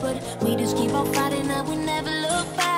but we just keep on fighting and we never look back.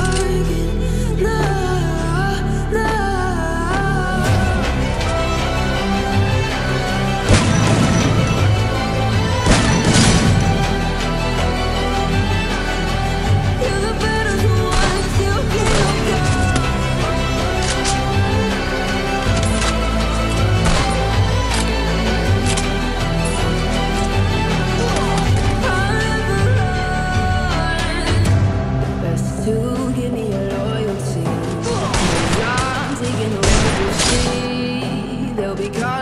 I'm